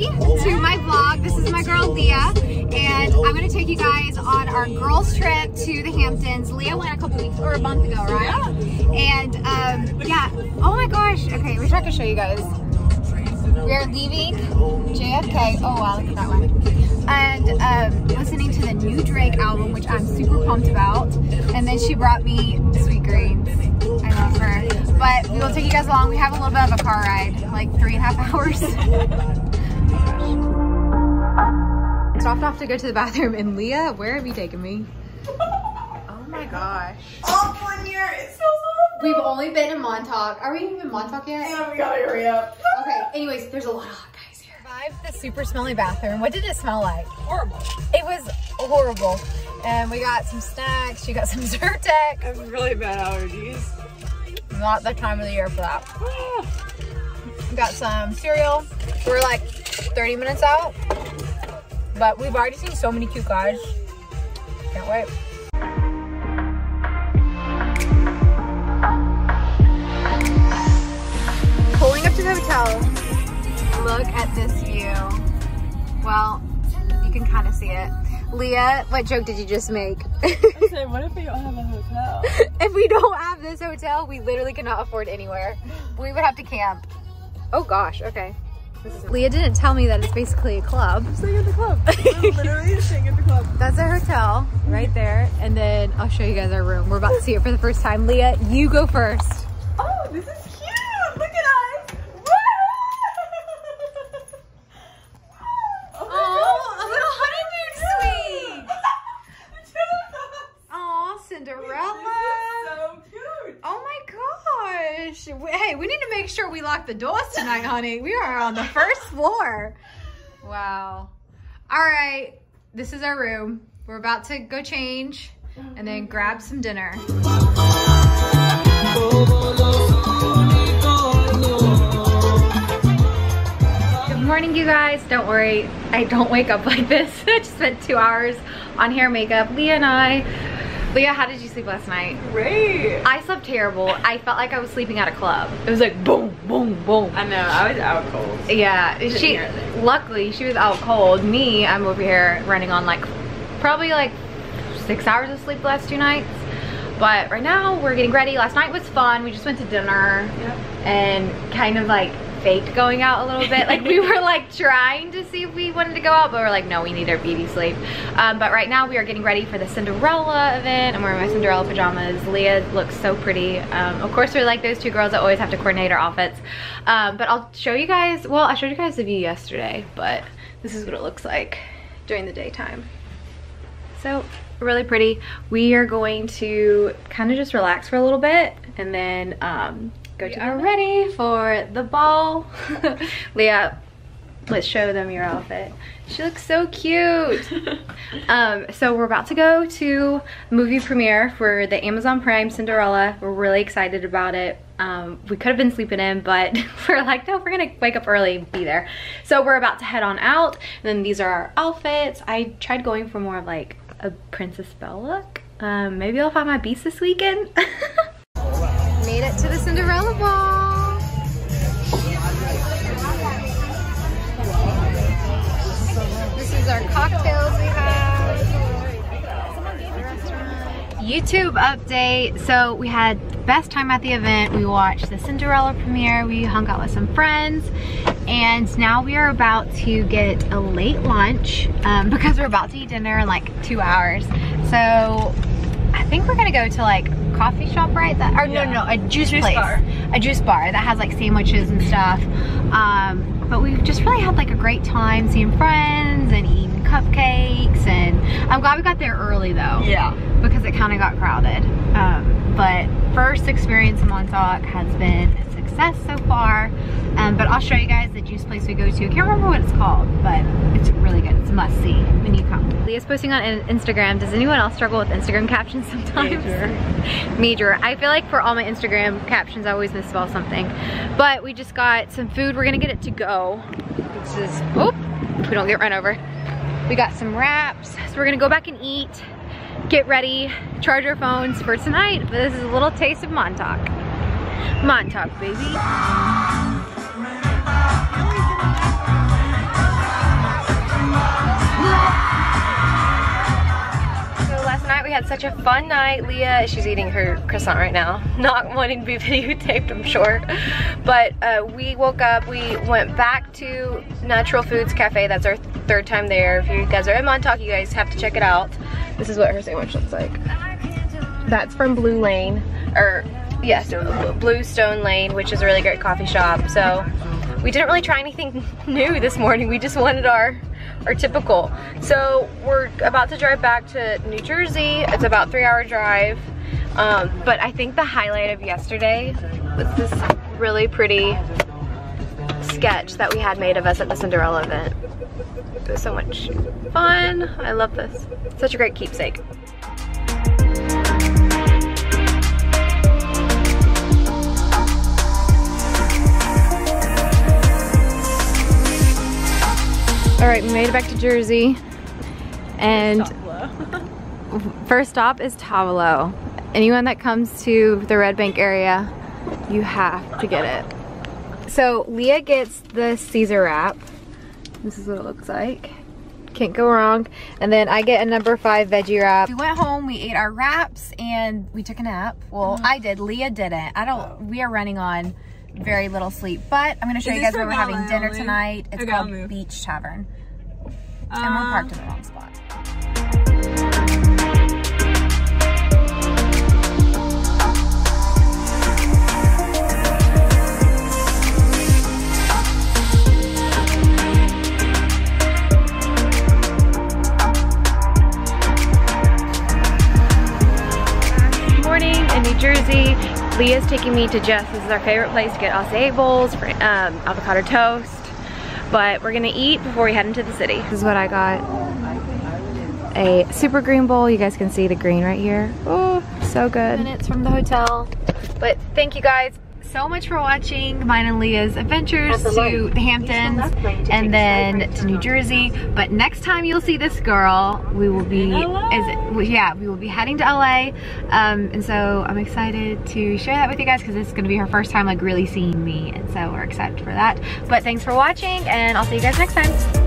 to my vlog. This is my girl Leah and I'm gonna take you guys on our girls trip to the Hamptons. Leah went a couple weeks or a month ago, right? And um, yeah, oh my gosh. Okay, we're I could show you guys. We are leaving JFK. Oh wow, look at that one. And um, listening to the new Drake album, which I'm super pumped about. And then she brought me sweet greens. I love her. But we will take you guys along. We have a little bit of a car ride, like three and a half hours. Stopped off to go to the bathroom and Leah, where have you taken me? Oh my gosh. Awful in here. It smells awful. We've only been in Montauk. Are we even in Montauk yet? And we gotta hurry up. Okay, anyways, there's a lot of hot guys here. Survived the super smelly bathroom. What did it smell like? Horrible. It was horrible. And we got some snacks. She got some Zyrtec. I have really bad allergies. Not the time of the year for that. We got some cereal. We're like 30 minutes out. But we've already seen so many cute guys. Can't wait. Pulling up to the hotel. Look at this view. Well, you can kind of see it. Leah, what joke did you just make? I said, what if we don't have a hotel? if we don't have this hotel, we literally cannot afford anywhere. We would have to camp. Oh gosh, okay. Leah didn't tell me that it's basically a club. I'm Staying at the club. We're literally staying at the club. That's a hotel right there. And then I'll show you guys our room. We're about to see it for the first time. Leah, you go first. Oh, this is cute. Look at us. Woo! Oh, a little honeymoon suite. Oh, Cinderella. So cute. Oh my gosh. Hey, we need to make sure we lock the doors tonight, honey. We are on the first floor. Wow. All right. This is our room. We're about to go change and then grab some dinner. Good morning, you guys. Don't worry, I don't wake up like this. I just spent two hours on hair makeup. Leah and I. Leah, how did you sleep last night? Great. I slept terrible. I felt like I was sleeping at a club. It was like boom, boom, boom. I know. I was out cold. Yeah, she, luckily she was out cold. Me, I'm over here running on like, probably like six hours of sleep the last two nights. But right now we're getting ready. Last night was fun. We just went to dinner Yep. and kind of like faked going out a little bit. Like we were like trying to see if we wanted to go out, but we're like, no, we need our beauty sleep. Um, but right now we are getting ready for the Cinderella event. I'm wearing my Cinderella pajamas. Leah looks so pretty. Um, of course, we're like those two girls that always have to coordinate our outfits. Um, but I'll show you guys, well, I showed you guys the view yesterday, but this is what it looks like during the daytime. So really pretty. We are going to kind of just relax for a little bit and then um, go to are ready for the ball. Leah, let's show them your outfit. She looks so cute. um, so we're about to go to movie premiere for the Amazon Prime Cinderella. We're really excited about it. Um, we could have been sleeping in, but we're like, no, we're gonna wake up early and be there. So we're about to head on out. And then these are our outfits. I tried going for more of like a Princess Belle look. Um, maybe I'll find my beast this weekend. Made it to the Cinderella ball. This is our cocktails we have. YouTube update. So we had the best time at the event. We watched the Cinderella premiere. We hung out with some friends. And now we are about to get a late lunch um, because we're about to eat dinner in like two hours. So I think we're gonna go to like coffee shop, right? That, or no, Yeah. no, no, a juice, Juice place. bar. A juice bar that has like sandwiches and stuff. Um, but we've just really had like a great time seeing friends and eating cupcakes. And I'm glad we got there early though Yeah. because it kind of got crowded. Um, but first experience in Montauk has been success so far. Um, but I'll show you guys the juice place we go to. I can't remember what it's called, but it's really good. It's a must see when you come. Leah's posting on Instagram. Does anyone else struggle with Instagram captions sometimes? Major. Major. I feel like for all my Instagram captions, I always misspell something. But we just got some food. We're gonna get it to go. Which is, oh, we don't get run over. We got some wraps. So we're gonna go back and eat, get ready, charge our phones for tonight. But this is a little taste of Montauk. Montauk, baby. So last night we had such a fun night. Leah, she's eating her croissant right now, not wanting to be videotaped, I'm sure. But uh, we woke up, we went back to Natural Foods Cafe. That's our third time there. If you guys are in Montauk, you guys have to check it out. This is what her sandwich looks like. That's from Blue Lane, or yes, Bluestone Lane, which is a really great coffee shop. So we didn't really try anything new this morning. We just wanted our our typical. So we're about to drive back to New Jersey. It's about three hour drive. Um, but I think the highlight of yesterday was this really pretty sketch that we had made of us at the Cinderella event. It was so much fun. I love this. Such a great keepsake. All right, we made it back to Jersey. And first stop is Tavolo. Anyone that comes to the Red Bank area, you have to get it. So Leah gets the Caesar wrap. This is what it looks like. Can't go wrong. And then I get a number five veggie wrap. We went home, we ate our wraps, and we took a nap. Well, Mm-hmm. I did, Leah didn't. I don't, we are running on very little sleep, but I'm gonna show Is you guys where we're having dinner only? tonight. It's Okay, called. Beach Tavern. And we're Um, parked in the wrong spot. Leah's taking me to Jess. This is our favorite place to get acai bowls, for, um, avocado toast. But we're gonna eat before we head into the city. This is what I got. A super green bowl. You guys can see the green right here. Oh, so good. Minutes from the hotel. But thank you guys so much for watching mine and Leah's adventures to the Hamptons and then to New Jersey. But next time you'll see this girl, we will be, is it, yeah, we will be heading to LA. Um, and so I'm excited to share that with you guys because this is gonna be her first time like really seeing me. And so we're excited for that. But thanks for watching and I'll see you guys next time.